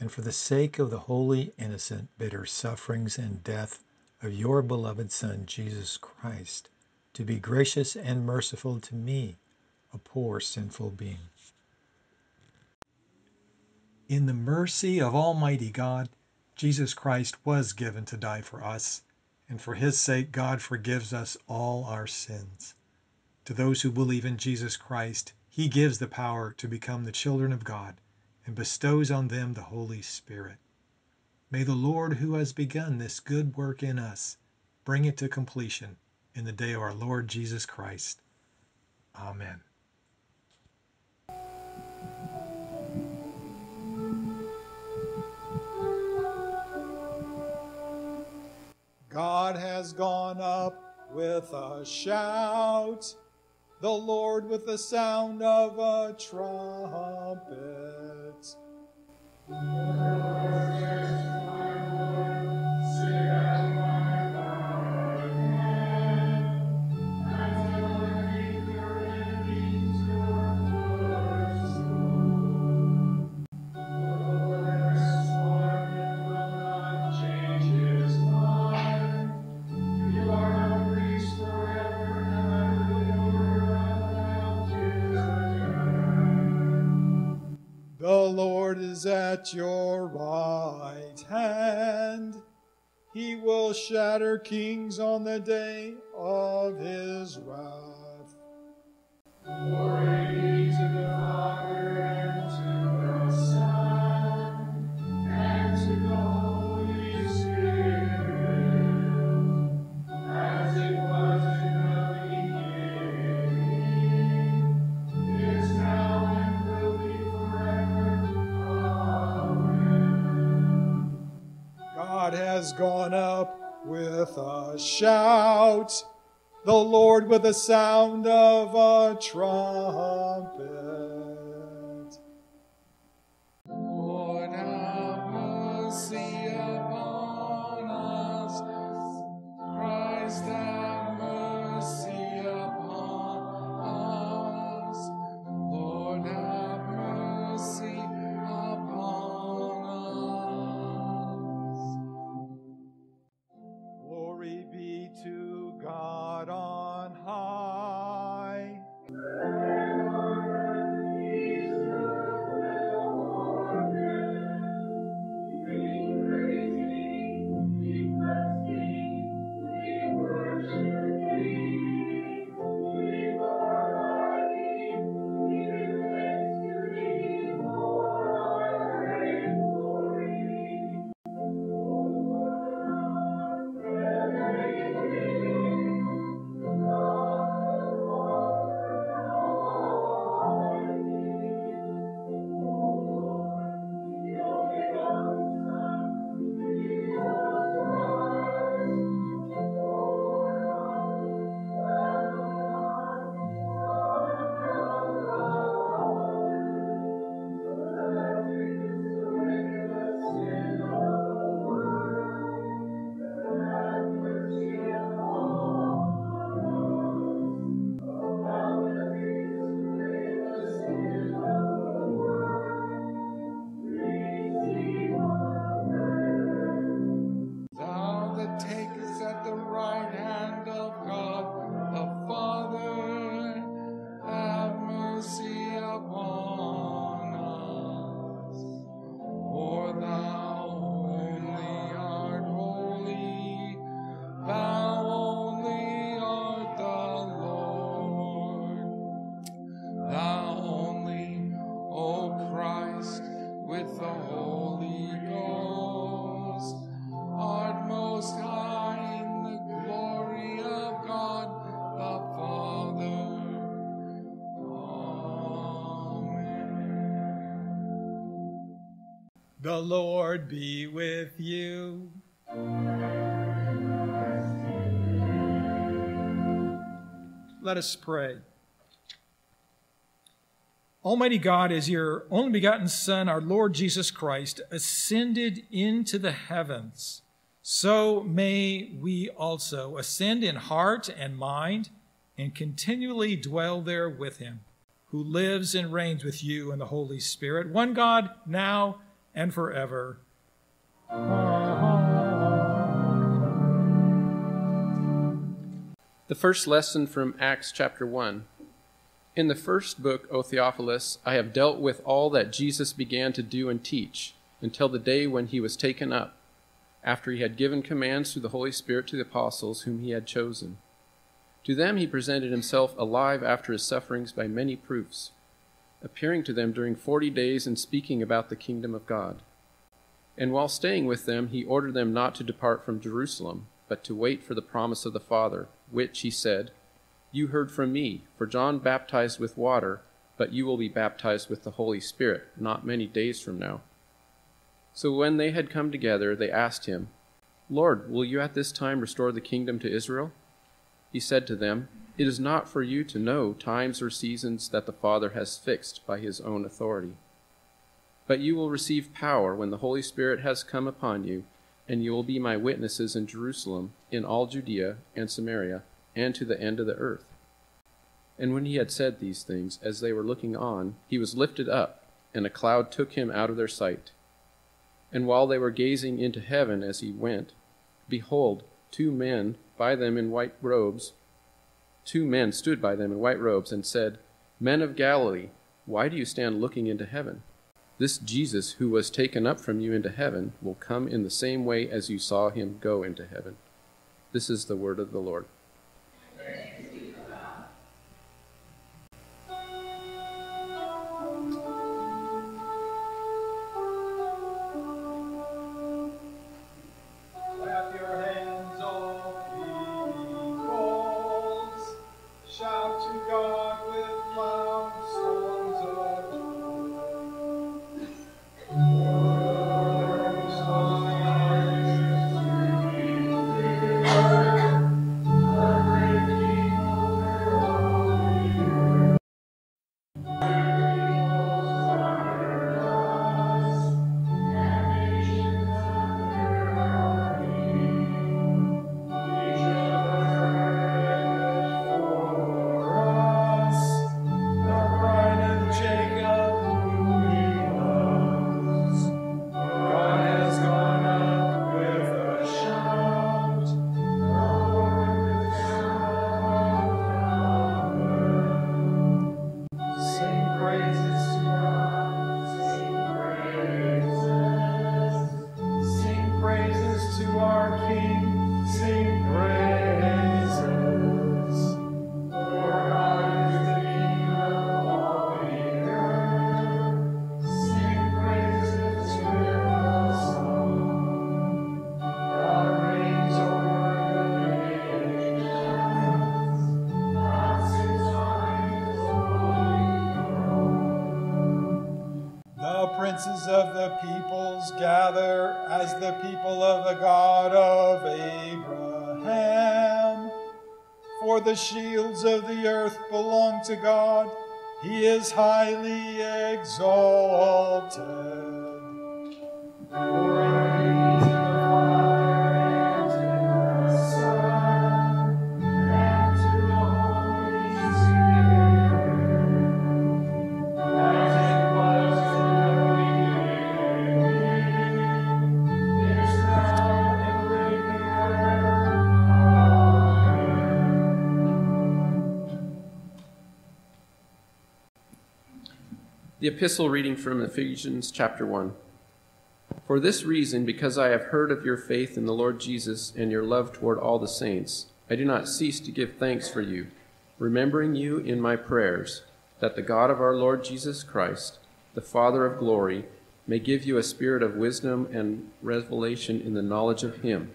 and for the sake of the holy, innocent, bitter sufferings and death of your beloved Son, Jesus Christ, to be gracious and merciful to me, a poor sinful being. In the mercy of Almighty God, Jesus Christ was given to die for us, and for his sake God forgives us all our sins. To those who believe in Jesus Christ, he gives the power to become the children of God and bestows on them the Holy Spirit. May the Lord who has begun this good work in us bring it to completion in the day of our Lord Jesus Christ. Amen. God has gone up with a shout, the Lord with the sound of a trumpet. The at your right hand. He will shatter kings on the day with the sound of a trumpet. Lord, have mercy upon us. Christ, The Lord be with you. Let us pray. Almighty God, as your only begotten Son, our Lord Jesus Christ, ascended into the heavens, so may we also ascend in heart and mind and continually dwell there with him, who lives and reigns with you in the Holy Spirit, one God, now and forever. The first lesson from Acts chapter 1. In the first book, O Theophilus, I have dealt with all that Jesus began to do and teach until the day when he was taken up, after he had given commands through the Holy Spirit to the apostles whom he had chosen. To them he presented himself alive after his sufferings by many proofs, appearing to them during forty days and speaking about the kingdom of God. And while staying with them, he ordered them not to depart from Jerusalem, but to wait for the promise of the Father, which, he said, You heard from me, for John baptized with water, but you will be baptized with the Holy Spirit not many days from now. So when they had come together, they asked him, Lord, will you at this time restore the kingdom to Israel? He said to them, It is not for you to know times or seasons that the Father has fixed by his own authority. But you will receive power when the Holy Spirit has come upon you, and you will be my witnesses in Jerusalem, in all Judea and Samaria, and to the end of the earth. And when he had said these things, as they were looking on, he was lifted up, and a cloud took him out of their sight. And while they were gazing into heaven as he went, behold, two men by them in white robes, two men stood by them in white robes and said, Men of Galilee, why do you stand looking into heaven? This Jesus who was taken up from you into heaven will come in the same way as you saw him go into heaven. This is the word of the Lord. Clap peoples gather as the people of the God of Abraham. For the shields of the earth belong to God. He is highly exalted. Glory Epistle reading from Ephesians chapter 1. For this reason, because I have heard of your faith in the Lord Jesus and your love toward all the saints, I do not cease to give thanks for you, remembering you in my prayers, that the God of our Lord Jesus Christ, the Father of glory, may give you a spirit of wisdom and revelation in the knowledge of him,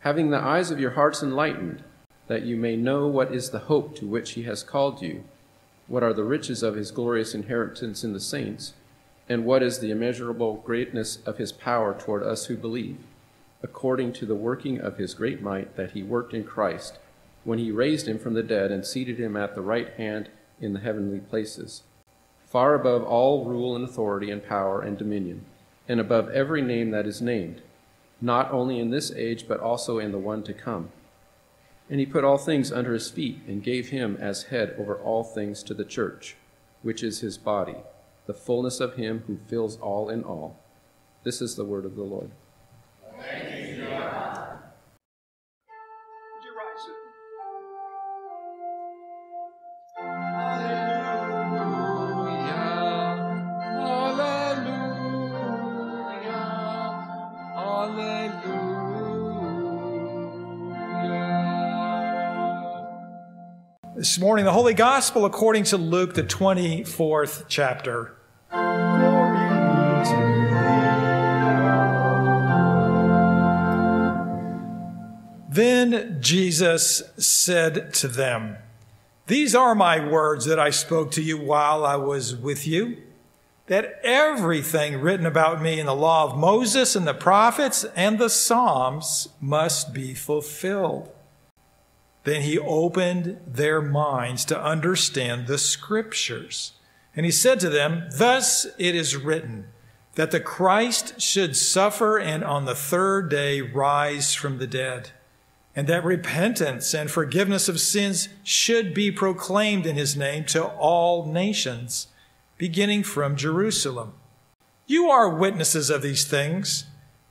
having the eyes of your hearts enlightened, that you may know what is the hope to which he has called you what are the riches of his glorious inheritance in the saints? And what is the immeasurable greatness of his power toward us who believe, according to the working of his great might that he worked in Christ, when he raised him from the dead and seated him at the right hand in the heavenly places, far above all rule and authority and power and dominion, and above every name that is named, not only in this age, but also in the one to come. And he put all things under his feet, and gave him as head over all things to the church, which is his body, the fullness of him who fills all in all. This is the word of the Lord. This morning, the Holy Gospel according to Luke, the 24th chapter. Then Jesus said to them, These are my words that I spoke to you while I was with you, that everything written about me in the law of Moses and the prophets and the Psalms must be fulfilled. Then he opened their minds to understand the scriptures. And he said to them, Thus it is written, that the Christ should suffer and on the third day rise from the dead, and that repentance and forgiveness of sins should be proclaimed in his name to all nations, beginning from Jerusalem. You are witnesses of these things,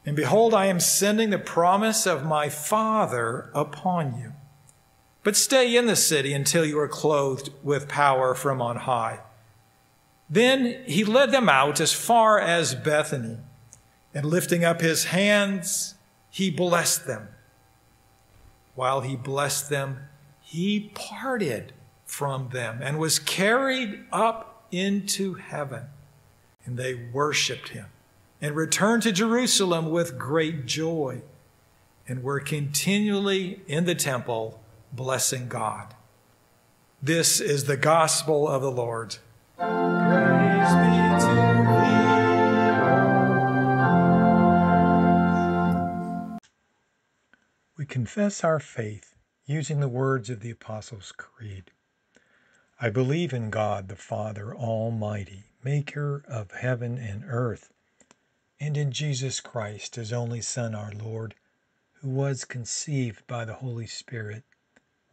and behold, I am sending the promise of my Father upon you. But stay in the city until you are clothed with power from on high. Then he led them out as far as Bethany, and lifting up his hands, he blessed them. While he blessed them, he parted from them and was carried up into heaven. And they worshiped him and returned to Jerusalem with great joy and were continually in the temple blessing God. This is the gospel of the Lord. Praise be to thee. We confess our faith using the words of the Apostles' Creed. I believe in God the Father Almighty, maker of heaven and earth, and in Jesus Christ, his only Son, our Lord, who was conceived by the Holy Spirit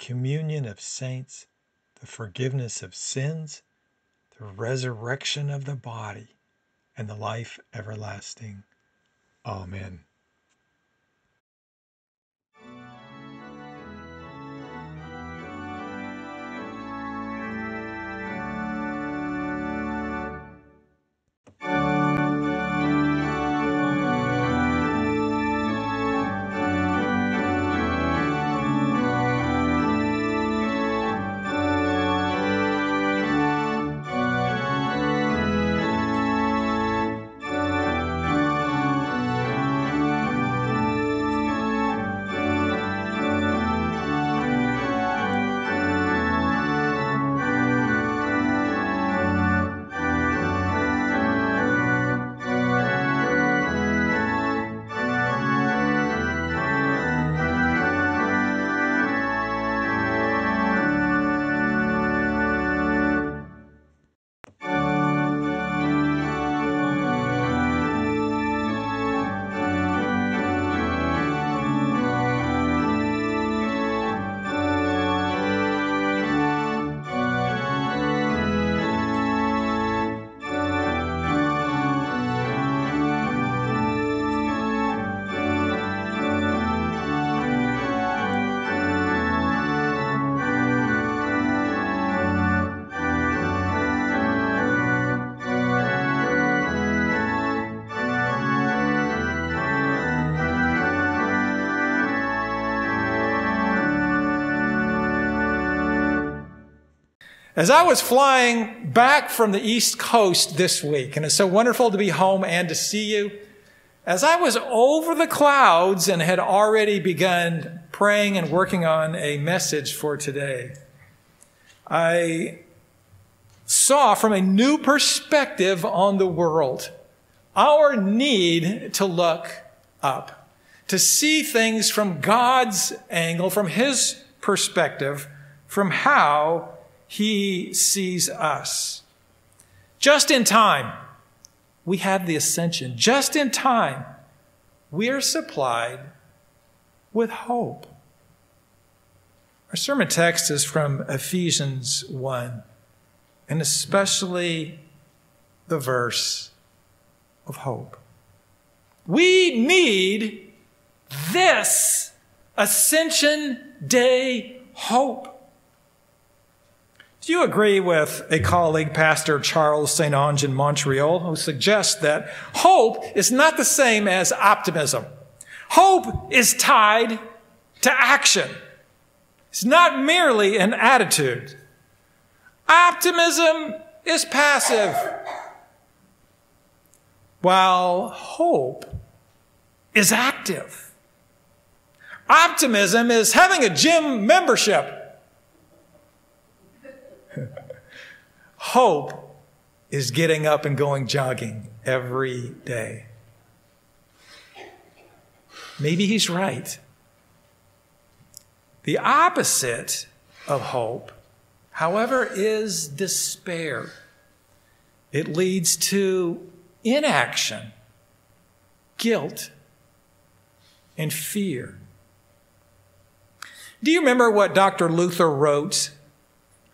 communion of saints, the forgiveness of sins, the resurrection of the body, and the life everlasting. Amen. As I was flying back from the East Coast this week, and it's so wonderful to be home and to see you, as I was over the clouds and had already begun praying and working on a message for today, I saw from a new perspective on the world our need to look up, to see things from God's angle, from His perspective, from how He sees us. Just in time, we have the ascension. Just in time, we are supplied with hope. Our sermon text is from Ephesians 1, and especially the verse of hope. We need this Ascension Day hope. Do you agree with a colleague, Pastor Charles St. Onge in Montreal, who suggests that hope is not the same as optimism? Hope is tied to action. It's not merely an attitude. Optimism is passive, while hope is active. Optimism is having a gym membership Hope is getting up and going jogging every day. Maybe he's right. The opposite of hope, however, is despair. It leads to inaction, guilt, and fear. Do you remember what Dr. Luther wrote?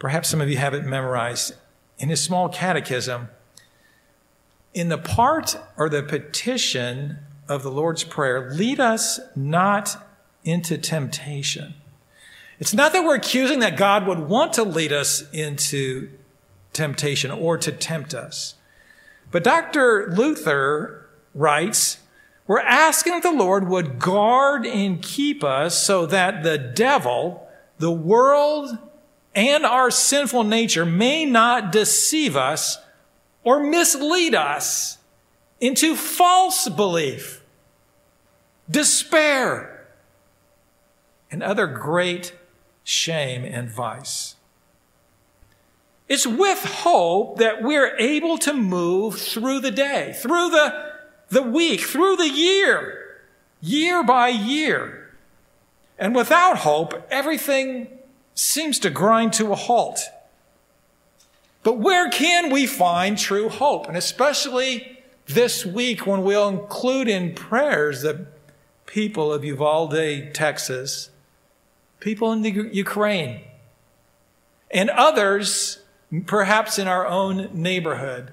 Perhaps some of you have it memorized in his small catechism, in the part or the petition of the Lord's Prayer, lead us not into temptation. It's not that we're accusing that God would want to lead us into temptation or to tempt us. But Dr. Luther writes, we're asking that the Lord would guard and keep us so that the devil, the world, and our sinful nature may not deceive us or mislead us into false belief, despair, and other great shame and vice. It's with hope that we're able to move through the day, through the, the week, through the year, year by year. And without hope, everything seems to grind to a halt. But where can we find true hope? And especially this week when we'll include in prayers the people of Uvalde, Texas, people in the Ukraine, and others, perhaps in our own neighborhood,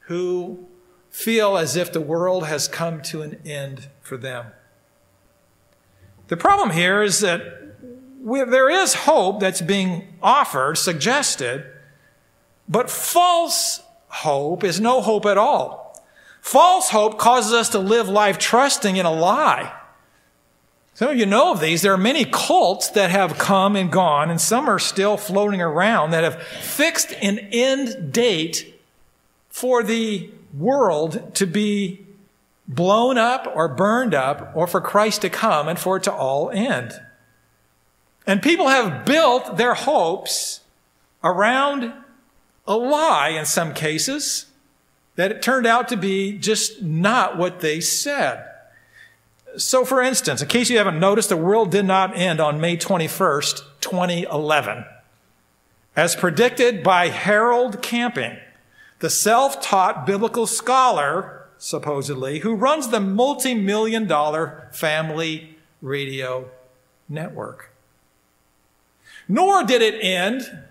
who feel as if the world has come to an end for them. The problem here is that there is hope that's being offered, suggested, but false hope is no hope at all. False hope causes us to live life trusting in a lie. Some of you know of these. There are many cults that have come and gone, and some are still floating around that have fixed an end date for the world to be blown up or burned up, or for Christ to come and for it to all end. And people have built their hopes around a lie in some cases that it turned out to be just not what they said. So, for instance, in case you haven't noticed, the world did not end on May 21st, 2011. As predicted by Harold Camping, the self taught biblical scholar, supposedly, who runs the multi million dollar family radio network. Nor did it end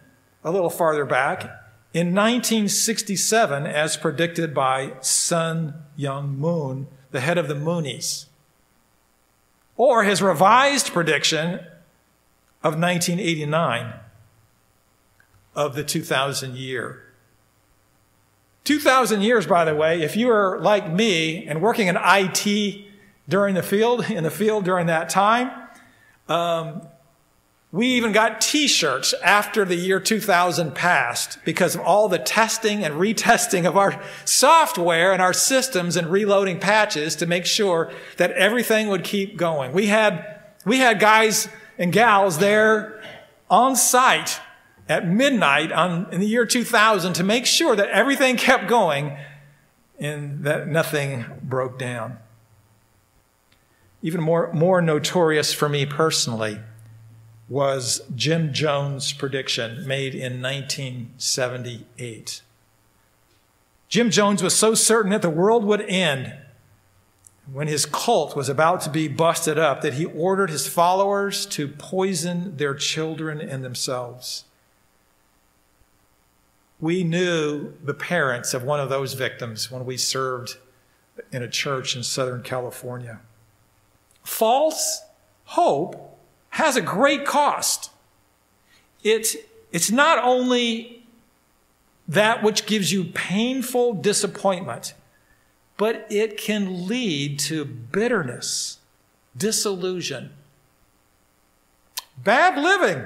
a little farther back in 1967 as predicted by Sun Myung Moon, the head of the Moonies. Or his revised prediction of 1989 of the 2000 year. 2,000 years, by the way, if you are like me and working in IT during the field, in the field during that time, um, We even got t-shirts after the year 2000 passed because of all the testing and retesting of our software and our systems and reloading patches to make sure that everything would keep going. We had, we had guys and gals there on site at midnight on, in the year 2000 to make sure that everything kept going and that nothing broke down. Even more, more notorious for me personally was Jim Jones' prediction made in 1978. Jim Jones was so certain that the world would end when his cult was about to be busted up that he ordered his followers to poison their children and themselves. We knew the parents of one of those victims when we served in a church in Southern California. False hope has a great cost. It's, it's not only that which gives you painful disappointment, but it can lead to bitterness, disillusion, bad living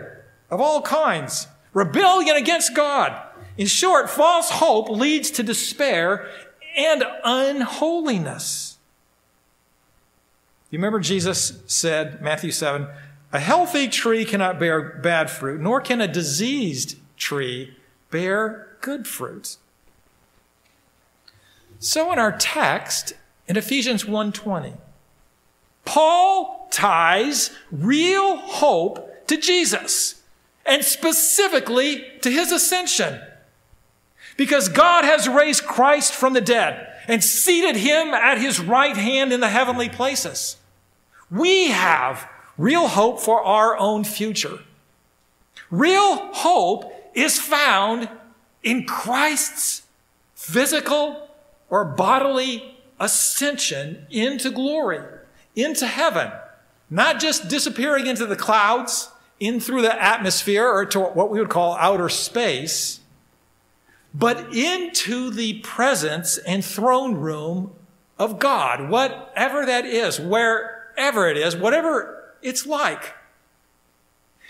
of all kinds, rebellion against God. In short, false hope leads to despair and unholiness. You remember Jesus said, Matthew 7, a healthy tree cannot bear bad fruit, nor can a diseased tree bear good fruit. So in our text in Ephesians 1:20, Paul ties real hope to Jesus and specifically to his ascension. Because God has raised Christ from the dead and seated him at his right hand in the heavenly places. We have real hope for our own future. Real hope is found in Christ's physical or bodily ascension into glory, into heaven, not just disappearing into the clouds, in through the atmosphere or to what we would call outer space, but into the presence and throne room of God, whatever that is, wherever it is, whatever it's like.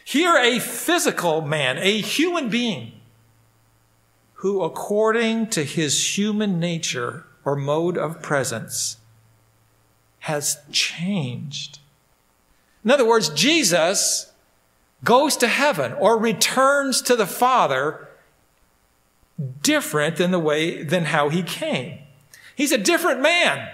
Here, a physical man, a human being, who, according to his human nature or mode of presence, has changed. In other words, Jesus goes to heaven or returns to the Father different than the way, than how he came. He's a different man.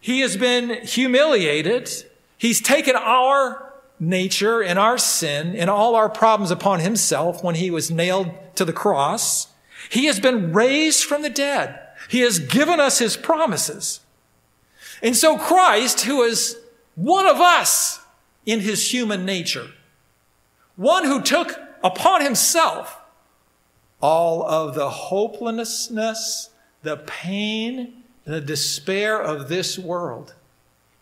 He has been humiliated He's taken our nature and our sin and all our problems upon himself when he was nailed to the cross. He has been raised from the dead. He has given us his promises. And so Christ, who is one of us in his human nature, one who took upon himself all of the hopelessness, the pain, the despair of this world,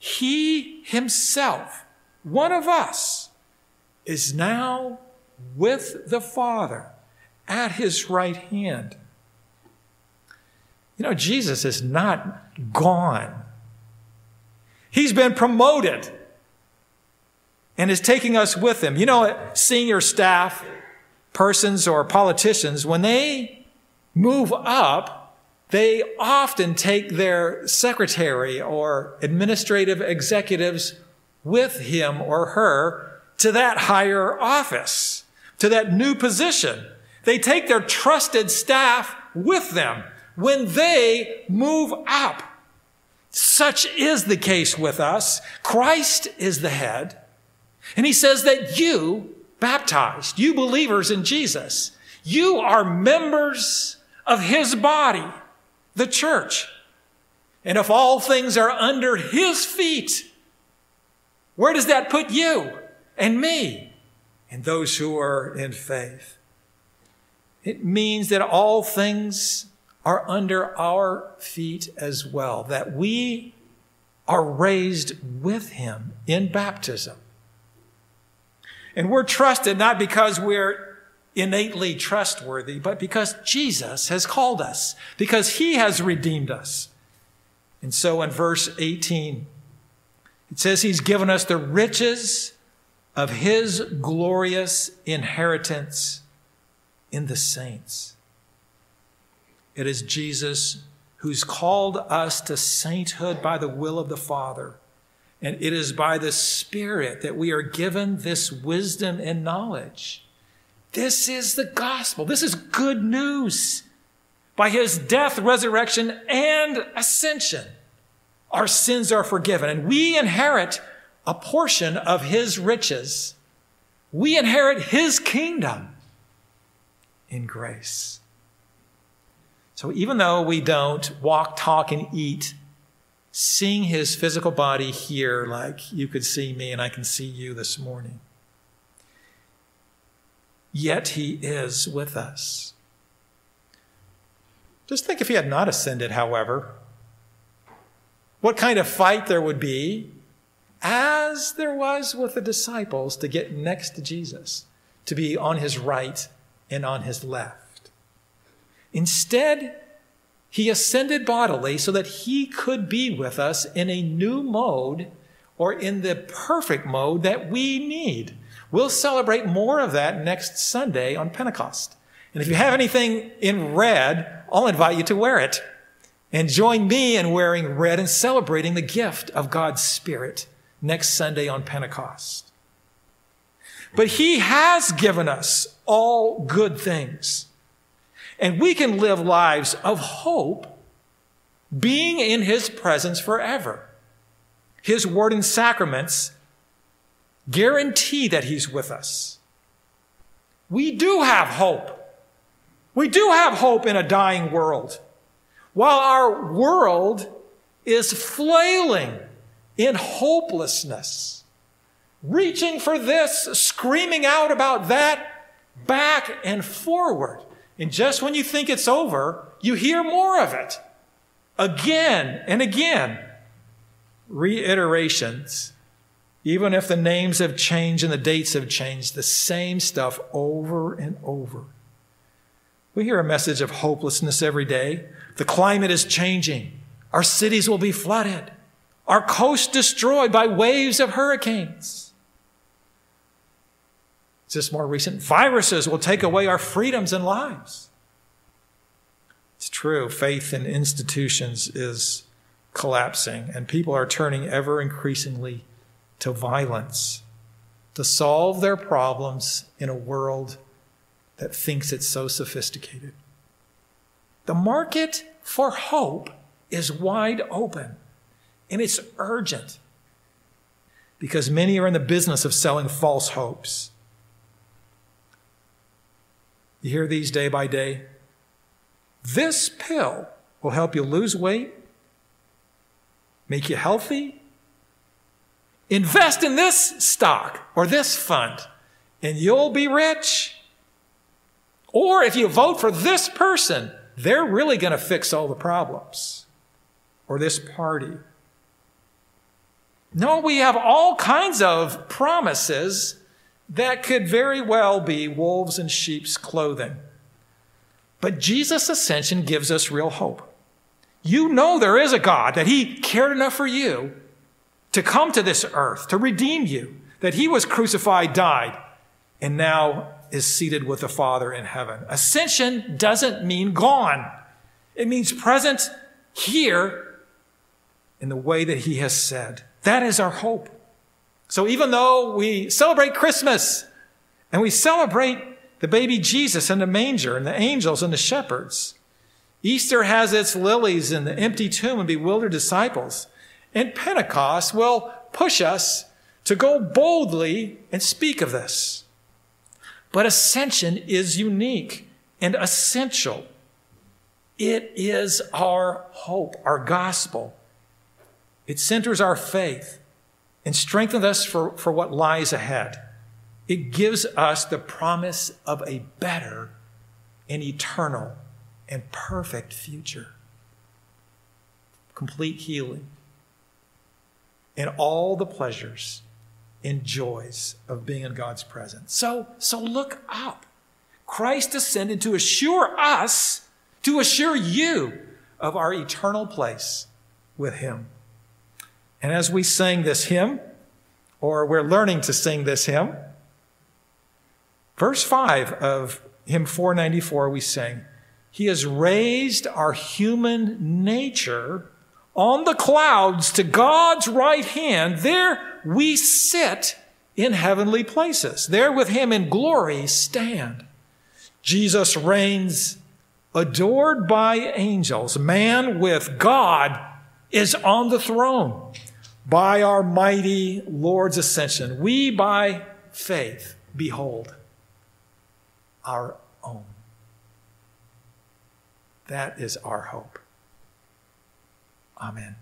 he himself, one of us, is now with the Father at his right hand. You know, Jesus is not gone. He's been promoted and is taking us with him. You know, senior staff, persons, or politicians, when they move up, they often take their secretary or administrative executives with him or her to that higher office, to that new position. They take their trusted staff with them when they move up. Such is the case with us. Christ is the head. And he says that you, baptized, you believers in Jesus, you are members of his body the church. And if all things are under his feet, where does that put you and me and those who are in faith? It means that all things are under our feet as well, that we are raised with him in baptism. And we're trusted not because we're innately trustworthy, but because Jesus has called us, because he has redeemed us. And so in verse 18, it says he's given us the riches of his glorious inheritance in the saints. It is Jesus who's called us to sainthood by the will of the Father. And it is by the Spirit that we are given this wisdom and knowledge. This is the gospel. This is good news. By his death, resurrection, and ascension, our sins are forgiven, and we inherit a portion of his riches. We inherit his kingdom in grace. So even though we don't walk, talk, and eat, seeing his physical body here like you could see me and I can see you this morning, yet he is with us. Just think if he had not ascended, however, what kind of fight there would be, as there was with the disciples, to get next to Jesus, to be on his right and on his left. Instead, he ascended bodily so that he could be with us in a new mode or in the perfect mode that we need. We'll celebrate more of that next Sunday on Pentecost. And if you have anything in red, I'll invite you to wear it. And join me in wearing red and celebrating the gift of God's Spirit next Sunday on Pentecost. But He has given us all good things. And we can live lives of hope being in His presence forever. His word and sacraments guarantee that He's with us. We do have hope. We do have hope in a dying world. While our world is flailing in hopelessness, reaching for this, screaming out about that, back and forward. And just when you think it's over, you hear more of it again and again. Reiterations, even if the names have changed and the dates have changed, the same stuff over and over. We hear a message of hopelessness every day. The climate is changing. Our cities will be flooded. Our coast destroyed by waves of hurricanes. Just more recent viruses will take away our freedoms and lives. It's true, faith in institutions is collapsing, and people are turning ever increasingly to violence to solve their problems in a world that thinks it's so sophisticated. The market for hope is wide open and it's urgent because many are in the business of selling false hopes. You hear these day by day? This pill will help you lose weight, make you healthy. Invest in this stock or this fund, and you'll be rich. Or if you vote for this person, they're really going to fix all the problems. Or this party. No, we have all kinds of promises that could very well be wolves in sheep's clothing. But Jesus' ascension gives us real hope. You know there is a God, that He cared enough for you to come to this earth, to redeem you, that He was crucified, died, and now is seated with the Father in heaven. Ascension doesn't mean gone. It means present here in the way that he has said. That is our hope. So even though we celebrate Christmas and we celebrate the baby Jesus in the manger and the angels and the shepherds, Easter has its lilies and the empty tomb and bewildered disciples. And Pentecost will push us to go boldly and speak of this. But ascension is unique and essential. It is our hope, our gospel. It centers our faith and strengthens us for, for what lies ahead. It gives us the promise of a better and eternal and perfect future. Complete healing and all the pleasures and joys of being in God's presence. So, so look up. Christ ascended to assure us, to assure you of our eternal place with Him. And as we sang this hymn, or we're learning to sing this hymn. Verse 5 of hymn 494, we sing, He has raised our human nature on the clouds to God's right hand. There we sit in heavenly places. There with Him in glory stand. Jesus reigns adored by angels. Man with God is on the throne by our mighty Lord's ascension. We, by faith, behold our own. That is our hope. Amen.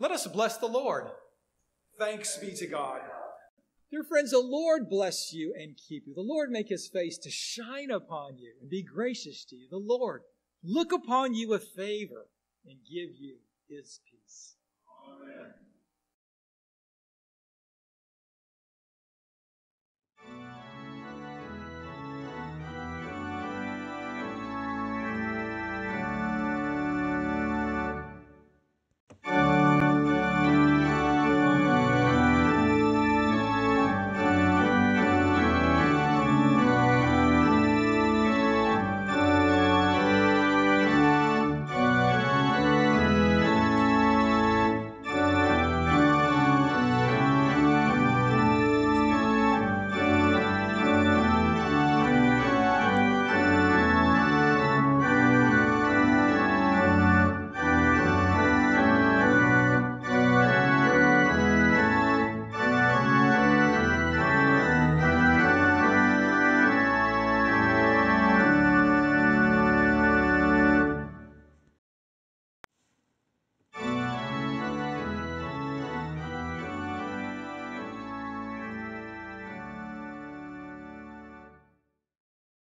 Let us bless the Lord. Thanks be to God. Dear friends, the Lord bless you and keep you. The Lord make his face to shine upon you and be gracious to you. The Lord look upon you with favor and give you his peace.